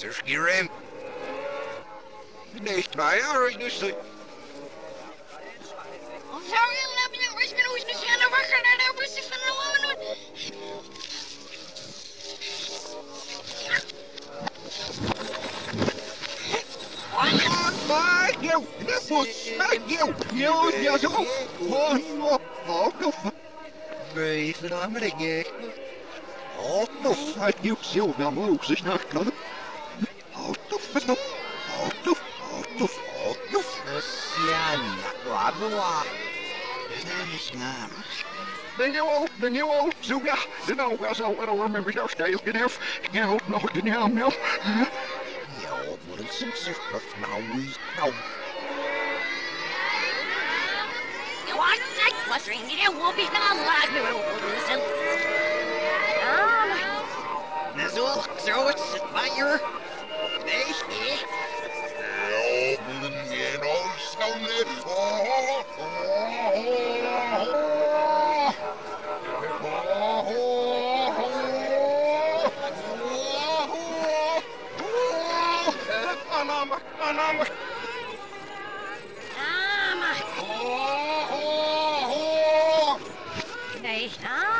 Nasser Girem. Nicht my Irish. you, this will smack you, you, you, you, oh, oh, no, Breathe, I'm gonna get, oh, no, I knew Silver moves, it's not coming. Um, Nizzle, zo het zit bij je. Anama, anama. um, Oh, oh, oh. nee, um,